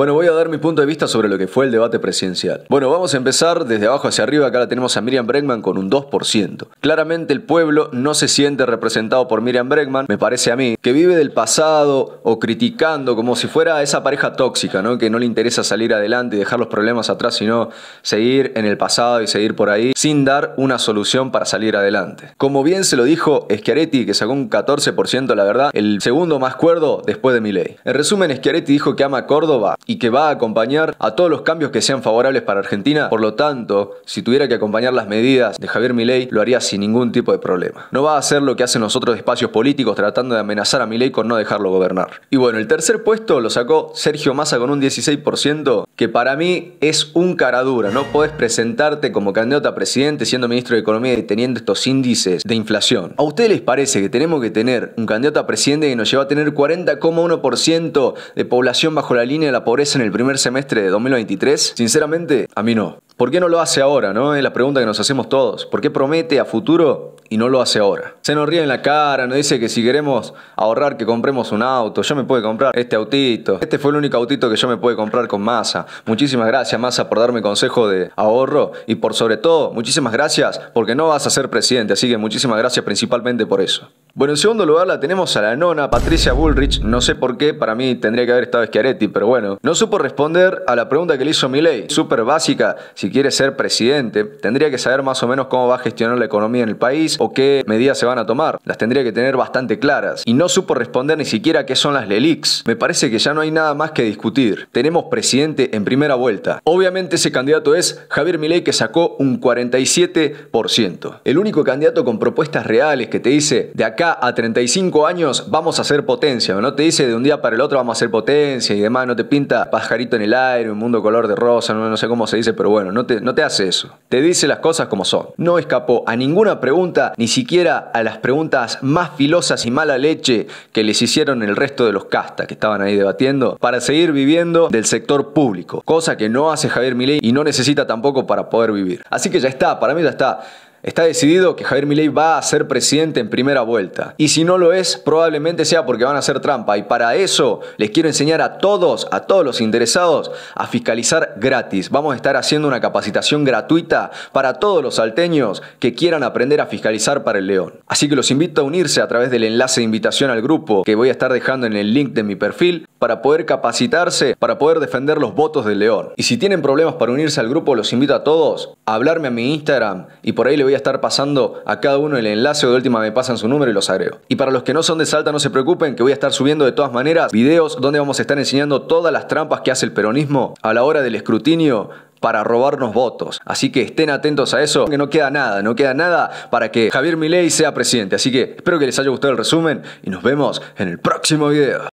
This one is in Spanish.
Bueno, voy a dar mi punto de vista sobre lo que fue el debate presidencial. Bueno, vamos a empezar desde abajo hacia arriba. Acá la tenemos a Miriam Bregman con un 2%. Claramente el pueblo no se siente representado por Miriam Bregman, me parece a mí, que vive del pasado o criticando como si fuera esa pareja tóxica, ¿no? Que no le interesa salir adelante y dejar los problemas atrás, sino seguir en el pasado y seguir por ahí sin dar una solución para salir adelante. Como bien se lo dijo Schiaretti, que sacó un 14%, la verdad, el segundo más cuerdo después de Milei. En resumen, Schiaretti dijo que ama Córdoba y que va a acompañar a todos los cambios que sean favorables para Argentina. Por lo tanto, si tuviera que acompañar las medidas de Javier Milei, lo haría sin ningún tipo de problema. No va a hacer lo que hacen los otros espacios políticos tratando de amenazar a Milei con no dejarlo gobernar. Y bueno, el tercer puesto lo sacó Sergio Massa con un 16%, que para mí es un cara dura. No podés presentarte como candidato a presidente siendo ministro de Economía y teniendo estos índices de inflación. ¿A ustedes les parece que tenemos que tener un candidato a presidente que nos lleva a tener 40,1% de población bajo la línea de la pobreza en el primer semestre de 2023? Sinceramente, a mí no. ¿Por qué no lo hace ahora? ¿no? Es la pregunta que nos hacemos todos. ¿Por qué promete a futuro y no lo hace ahora? Se nos ríe en la cara, nos dice que si queremos ahorrar que compremos un auto, yo me puedo comprar este autito. Este fue el único autito que yo me puedo comprar con masa. Muchísimas gracias masa por darme consejo de ahorro y por sobre todo, muchísimas gracias porque no vas a ser presidente. Así que muchísimas gracias principalmente por eso. Bueno, en segundo lugar la tenemos a la nona, Patricia Bullrich. No sé por qué, para mí tendría que haber estado Schiaretti, pero bueno. No supo responder a la pregunta que le hizo Milei, súper básica. Si quiere ser presidente, tendría que saber más o menos cómo va a gestionar la economía en el país o qué medidas se van a tomar. Las tendría que tener bastante claras. Y no supo responder ni siquiera qué son las LELIX. Me parece que ya no hay nada más que discutir. Tenemos presidente en primera vuelta. Obviamente ese candidato es Javier Milei que sacó un 47%. El único candidato con propuestas reales que te dice de acá a 35 años vamos a ser potencia, no te dice de un día para el otro vamos a ser potencia y demás, no te pinta pajarito en el aire, un mundo color de rosa, no, sé cómo se dice, pero bueno, no te, no te hace eso. Te dice las cosas como son. No escapó a ninguna pregunta, ni siquiera a las preguntas más filosas y mala leche que les hicieron el resto de los castas que estaban ahí debatiendo, para seguir viviendo del sector público, cosa que no hace Javier Milei y no necesita tampoco para poder vivir. Así que ya está, para mí ya está. Está decidido que Javier Milei va a ser presidente en primera vuelta. Y si no lo es, probablemente sea porque van a hacer trampa. Y para eso les quiero enseñar a todos, a todos los interesados, a fiscalizar gratis. Vamos a estar haciendo una capacitación gratuita para todos los salteños que quieran aprender a fiscalizar para el león. Así que los invito a unirse a través del enlace de invitación al grupo que voy a estar dejando en el link de mi perfil para poder capacitarse, para poder defender los votos del león. Y si tienen problemas para unirse al grupo, los invito a todos a hablarme a mi Instagram y por ahí le voy a estar pasando a cada uno el enlace de última me pasan su número y los agrego. Y para los que no son de Salta, no se preocupen que voy a estar subiendo de todas maneras videos donde vamos a estar enseñando todas las trampas que hace el peronismo a la hora del escrutinio para robarnos votos. Así que estén atentos a eso, que no queda nada, no queda nada para que Javier Milei sea presidente. Así que espero que les haya gustado el resumen y nos vemos en el próximo video.